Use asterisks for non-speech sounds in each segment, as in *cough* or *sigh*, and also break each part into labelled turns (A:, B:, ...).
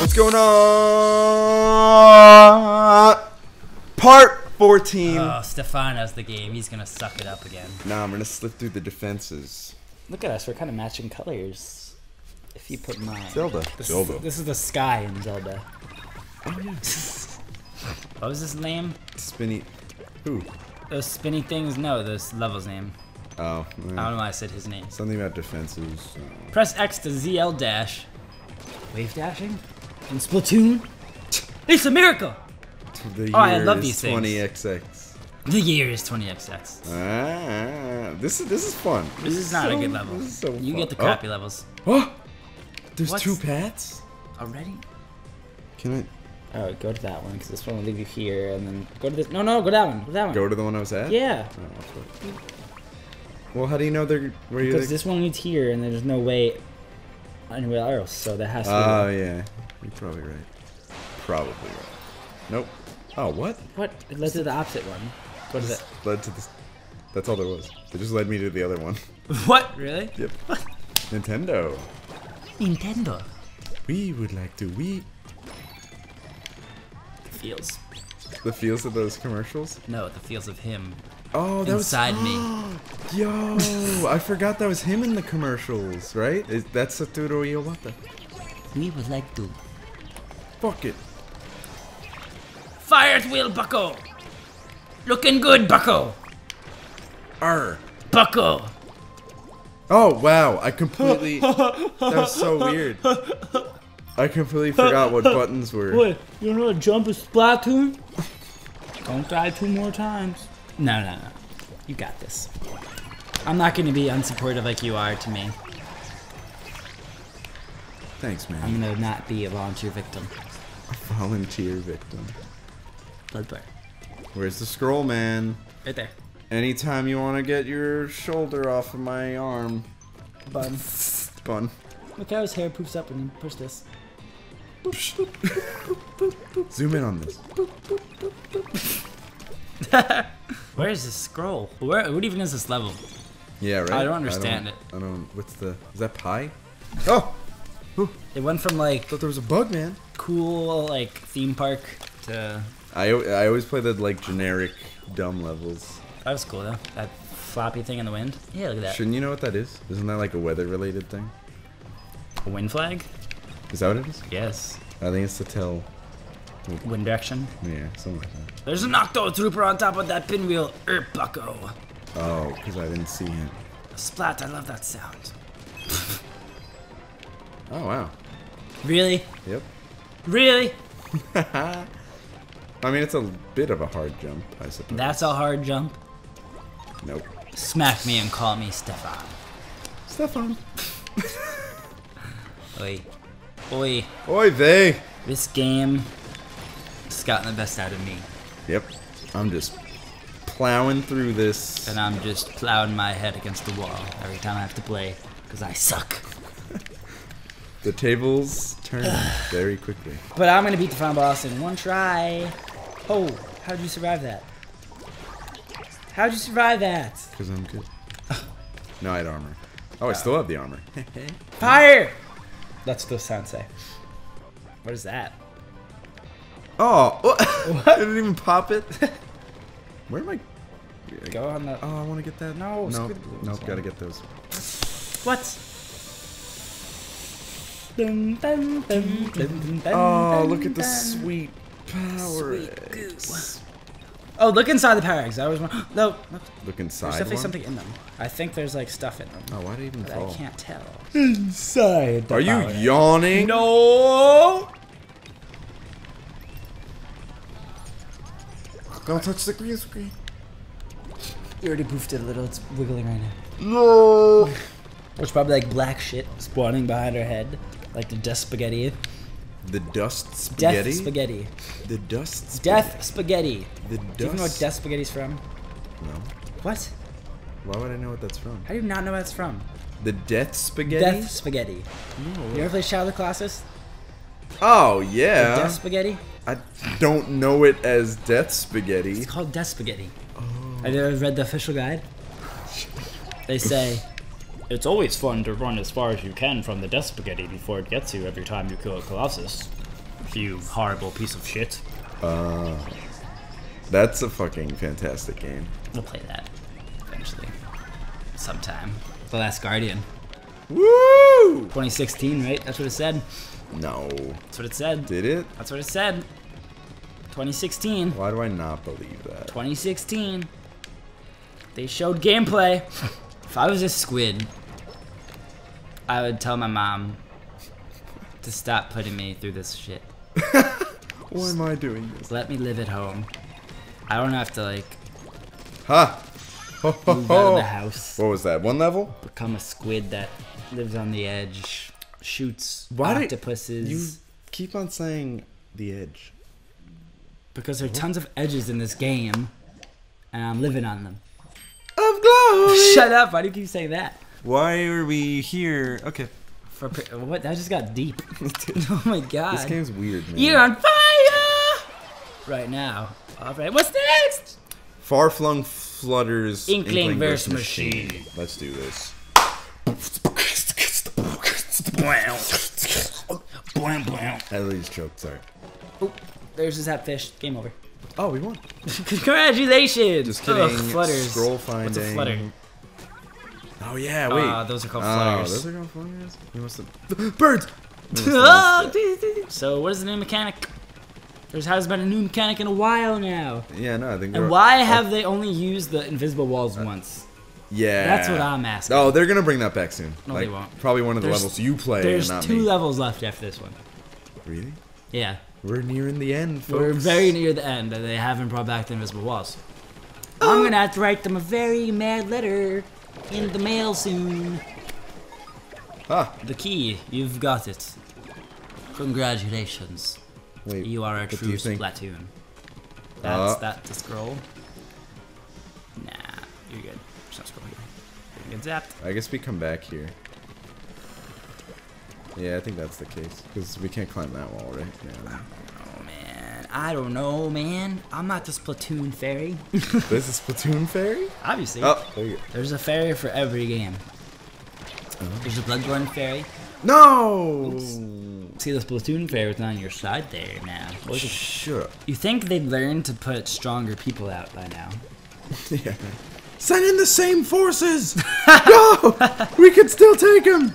A: What's going on? Part 14.
B: Uh, oh, Stefano's the game. He's gonna suck it up again.
A: Nah, I'm gonna slip through the defenses.
C: Look at us. We're kind of matching colors. If you put mine.
A: Zelda.
C: This,
A: Zelda.
C: Is, this is the sky in Zelda.
B: Oh, What was his name?
A: Spinny. Who?
B: Those spinny things? No, those levels name.
A: Oh,
B: I don't know why I said his name.
A: something about defenses. uh,
B: Press X to ZL dash. Wave dashing? In Splatoon? It's a miracle!
A: The
B: Oh, I
A: year
B: love
A: is
B: these things.
A: 20XX.
B: The year is 20XX.
A: Ah, this is this is fun.
B: This is not a good level.
A: This is so
B: You
A: fun.
B: get the crappy levels.
A: Oh, there's
B: What's-
A: two paths.
B: Already?
A: Can I
C: Oh, go to that one because this one will leave you here, and then go to this. No, no, go that one. Go that one.
A: go to the one I was at?
C: Yeah,
A: Oh, Well, how do you know they're where you?
C: because this one leads here, and there's no way anywhere else. So that has to.
A: Oh
C: be
A: yeah, you're probably right. Probably right. Nope. Oh what?
C: What? It led to the opposite one. What is to the.
A: Just led to this. That's all there was. It just led me to the other one. *laughs*
B: What? Really?
A: Yep. Nintendo.
B: Nintendo.
A: We would like to. We
C: Feels.
A: the feels of those commercials.
B: No, the feels of him
A: Oh, that
B: inside me.
A: was *gasps* yo. I forgot that was him in the commercials, right? Is that's Satoru Iwata?
B: We would like to.
A: Fuck it.
B: Fire at will, Bucko! Looking good, Bucko!
A: R.
B: Bucko!
A: Oh wow! I completely. that was so weird. *laughs* I completely forgot what *laughs* buttons were.
C: What? You know what jump is Splatoon? Don't die two more times. No, no, no. You got this. I'm not going to be unsupportive like you are to me.
A: Thanks, man.
C: I'm going to not be a volunteer victim.
A: A volunteer victim.
C: Bloodborne.
A: Where's the scroll, man?
C: Right there.
A: Anytime you want to get your shoulder off of my arm,
C: Bun. *laughs*
A: bun.
C: Look how his hair poofs up when you push this.
A: Zoom in on this. *laughs*
B: Where is this scroll? Where? What even is this level?
A: Yeah, right.
B: I don't understand
A: I
B: it.
A: don't, I don't. What's the? Is that pie? Oh,
B: It went from like
A: thought there was a bug, man.
B: cool like theme park to
A: I, I always play the like generic dumb levels.
B: that was cool though. That floppy thing in the wind. Yeah, look at that.
A: Shouldn't you know what that is? Isn't that like a weather related thing?
B: A wind flag?
A: Is that what it is?
B: Yes.
A: I think it's to tell.
B: Wind direction.
A: Yeah, something like that.
B: There's an octo trooper on top of that pinwheel. Er, bucko.
A: Oh, because I didn't see him.
B: Splat. I love that sound. *laughs*
A: Oh wow.
B: Really?
A: Yep.
B: Really? *laughs*
A: I mean, it's a bit of a hard jump, I suppose.
B: That's a hard jump.
A: Nope.
B: Smack me and call me Stephan.
A: Stephan. *laughs*
B: Oi. Oi.
A: Oi, they.
B: This game has gotten the best out of me.
A: Yep. I'm just plowing through this.
B: And I'm just plowing my head against the wall every time I have to play. Because I suck. *laughs*
A: The tables turn *sighs* very quickly.
C: But I'm going to beat the final boss in one try. Oh, how did you survive that? How'd you survive that?
A: Because I'm good. No, I had armor. Oh, I still have the armor. *laughs*
C: Fire! That's the sensei. What is that?
A: oh, *laughs* what? I didn't even pop it. *laughs* Where am I?
C: Go on the.
A: Oh, I want to get that.
C: No,
A: no,
C: screw the balloons,
A: nope, gotta get those.
C: What? Dun, dun, dun, dun, dun,
A: Oh,
C: dun,
A: look at the
C: dun.
A: sweet power
B: Sweet goo.
A: eggs.
C: Oh, look inside the power eggs. I always want. No, no,
A: Look inside
C: there's definitely
A: one?
C: something in them. I think there's like stuff in them.
A: Oh, why did it even
C: But
A: fall?
C: I can't tell. Inside.
A: Are you yawning?
C: No.
A: Don't touch the green screen.
C: You already boofed it a little. It's wiggling right now.
A: No.
C: It's probably like black shit spawning behind her head, like the death spaghetti.
A: The dust spaghetti.
C: Death
A: spaghetti. The dust. Spaghetti.
C: Death spaghetti.
A: The dust.
C: Do you even know what death spaghetti's from?
A: No.
C: What?
A: Why would I know what that's from?
C: How do you not know what it's from?
A: The death spaghetti.
C: Death spaghetti.
A: No.
C: You ever play Shadow of the Colossus?
A: Oh
C: The
A: yeah.
C: Death spaghetti?
A: I don't know it as death spaghetti.
C: It's called Death Spaghetti. Oh. Have you ever read the official guide? *laughs* They say it's always fun to run as far as you can from the Death Spaghetti before it gets you every time you kill a Colossus. You horrible piece of shit.
A: Uh, That's a fucking fantastic game.
C: We'll play that eventually, sometime. The Last Guardian,
A: Woo!
C: 2016, right? That's what it said.
A: No.
C: That's what it said.
A: Did it?
C: That's what it said. 2016.
A: Why do I not believe that?
C: 2016. They showed gameplay. *laughs* if I was a squid, I would tell my mom to stop putting me through this shit. *laughs*
A: Why am I doing this?
C: Let me live at home. I don't have to like
A: Ha! Ho, ho,
C: move out of the house,
A: What was that? One level?
C: become a squid that lives on the edge, shoots
A: Why
C: octopuses.
A: You keep on saying the edge.
C: Because there are tons of edges in this game, and I'm living on them.
A: Of glory! *laughs*
C: Shut up! Why do you keep saying that?
D: Why are we here? Okay.
C: For pri- what? That just got deep. *laughs* oh my god!
A: This game's weird, man.
C: You're on fire right now. All right, what's next?
A: Far-flung flutters.
C: Inkling versus
A: versus
C: machine.
A: Let's do this.
C: Blam blam.
A: I least choked. Sorry.
C: Oh, there's his hat fish. Game over.
A: Oh, we won. *laughs*
C: Congratulations.
A: Just kidding.
C: Ugh, flutters.
A: Scroll
C: What's a
A: finding.
C: flutter?
A: Oh yeah, wait.
C: Ah, those are called
A: Oh, those are called flutters. We must have. *gasps* Birds.
C: Oh, *laughs* so what is the new mechanic? There's hasn't been a new mechanic in a while now.
A: Yeah, no, I think.
C: And why
A: oh,
C: have they only used the invisible walls once?
A: Yeah.
C: That's what I'm asking.
A: Oh, they're gonna bring that back soon.
C: No,
A: like,
C: they won't.
A: Probably one of the
C: There's-
A: levels you play,
C: There's
A: and not
C: two
A: me.
C: levels left after this one.
A: Really?
C: Yeah,
A: We're nearing the end, folks.
C: we're very near the end, and they haven't brought back the invisible walls. I'm gonna have to write them a very mad letter in the mail soon.
A: Ah,
C: The key, you've got it. Congratulations,
A: wait.
C: you are a true? Splatoon. That's
A: Uh.
C: that to scroll. Nah, you're good. There's no scroll here. Good zapped.
A: I guess we come back here. Yeah, I think that's the case because we can't climb that wall, right? Yeah.
C: Oh I don't know, man. I'm not the Splatoon fairy. *laughs*
A: this is Splatoon Fairy.
C: Obviously,
A: Oh, there you go.
C: there's a fairy for every game. There's a Bloodborne fairy.
A: No.
C: See, the Splatoon fairy is on your side there now.
A: Sure.
C: You think they'd learn to put stronger people out by now? *laughs*
A: Yeah. Send in the same forces. *laughs* Go. We can still take him.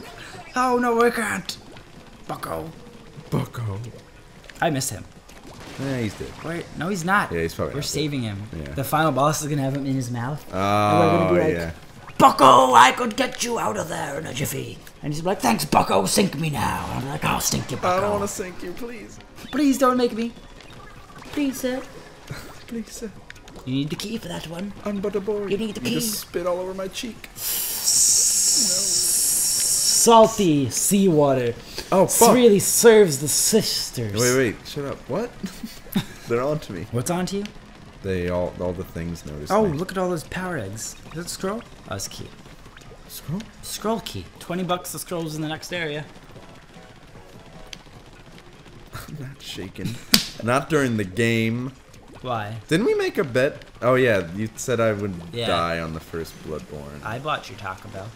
C: Oh no, we can't. Bucko.
A: Bucko.
C: I miss him.
A: Yeah, he's dead.
C: Wait, no, he's not.
A: Yeah, he's probably
C: We're
A: not dead.
C: saving him.
A: Yeah.
C: The final boss is gonna have him in his mouth.
A: Oh,
C: gonna be oh, like-
A: yeah.
C: Bucko, I could get you out of there in a jiffy. And he's like, thanks, Bucko, sink me now. And I'm like, I'll sink you, Bucko.
A: I don't want to sink you, please.
C: Please don't make me. Please, sir. *laughs*
A: Please, sir.
C: You need the key for that one.
A: I'm but a boy.
C: You need the
A: You
C: key.
A: just spit all over my cheek.
C: Salty seawater.
A: Oh, fuck.
C: really serves the sisters.
A: Wait, wait. Shut up. What? *laughs* They're on to me.
C: What's on to you?
A: They all, all the things notice
C: Oh,
A: me.
C: look at all those power eggs. Is that scroll? Oh, it's key.
A: Scroll.
C: Scroll key. 20 bucks the scrolls in the next area.
A: I'm *laughs* Not shaken. Not during the game.
C: Why?
A: Didn't we make a bet? Oh yeah, you said I would
C: Yeah.
A: die on the first Bloodborne.
C: I bought your Taco Bell.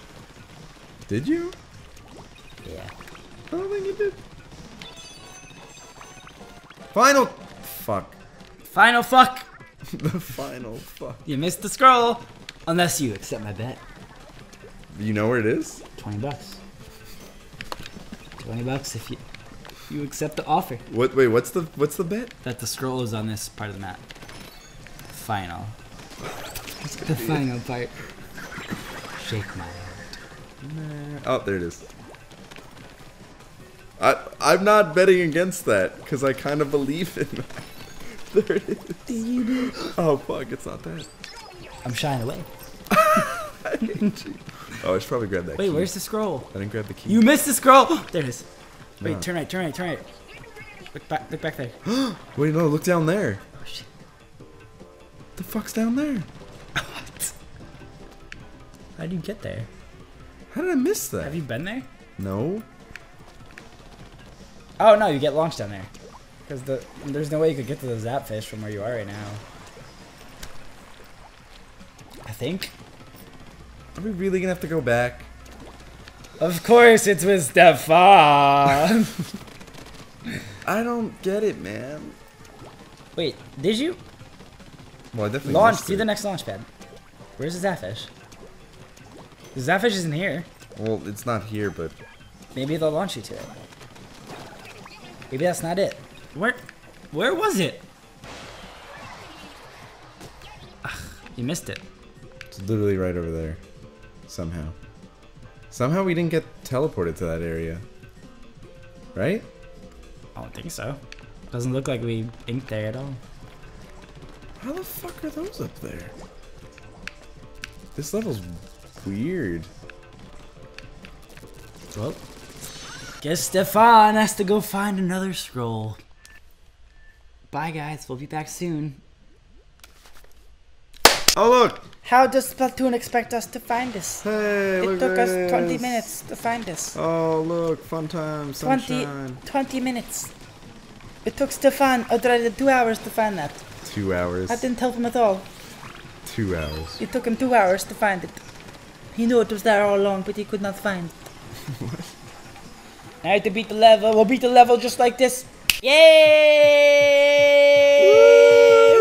A: Did you?
C: Yeah.
A: I don't think you did. Final. Fuck.
C: Final fuck. *laughs*
A: the final fuck.
C: You missed the scroll. Unless you accept my bet.
A: You know where it is?
C: 20 bucks. 20 bucks if you you accept the offer.
A: What? Wait, what's the what's the bet?
C: That the scroll is on this part of the map. Final. The final part. Shake my hand.
A: Oh, there it is. I I'm not betting against that because I kind of believe in that. *laughs* There it is. Oh fuck, it's not that.
C: I'm shying away.
A: I hate you. Oh, I should probably grab that.
C: Wait,
A: key.
C: where's the scroll?
A: I didn't grab the key.
C: You missed the scroll! *gasps* There it is. Wait,
A: No.
C: turn right, turn right, turn right. Look back, look back there. *gasps*
A: Wait, no, look down there.
C: Oh shit.
A: The fuck's down there?
C: What? How did you get there?
A: How did I miss that?
C: Have you been there?
A: No.
C: Oh no, you get launched down there. Because the there's no way you could get to the Zapfish from where you are right now. I think.
A: Are we really gonna have to go back?
C: Of course, it's with Stephan. *laughs*
A: I don't get it, man.
C: Wait, did you
A: Well, I definitely
C: launch? See the next launch pad. Where's the Zapfish? The Zapfish isn't here.
A: Well, it's not here, but
C: Maybe they'll launch you to it. Maybe that's not it.
B: Where, where was it?
C: You missed it.
A: it's literally right over there. Somehow. Somehow we didn't get teleported to that area. Right?
C: I don't think so. Doesn't look like we inked there at all.
A: How the fuck are those up there? This level's weird.
B: Well, guess Stephan has to go find another scroll. Bye, guys. We'll be back soon.
A: Oh look!
E: How does Splatoon expect us to find this?
A: Hey,
E: It took us 20 minutes to find this.
A: Oh look, fun time,
E: 20,
A: sunshine.
E: 20 minutes. It took Stephan already two hours to find that.
A: Two hours.
E: I didn't help him at all.
A: Two hours.
E: It took him two hours to find it. He knew it was there all along, but he could not find it. *laughs* I had to beat the level. We'll beat the level just like this. Yay!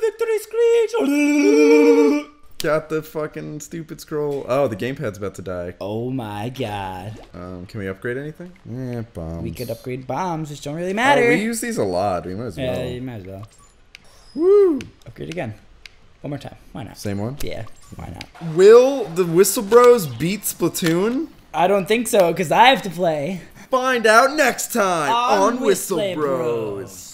E: Victory screech! *laughs*
A: Got the fucking stupid scroll. Oh, the gamepad's about to die.
C: Oh my god.
A: Um, can we upgrade anything? Yeah, bombs.
C: We could upgrade bombs, which don't really
A: Oh,
C: matter.
A: we use these a lot. We might as well.
C: yeah, you might as well.
A: Woo!
C: Upgrade again. One more time. Why not?
A: Same one.
C: Yeah, why not?
A: Will the Whistle Bros beat Splatoon?
C: I don't think so, because I have to play.
A: Find out next time
C: On
A: on, Whistle
C: Whistle
A: Bros.
C: Bros.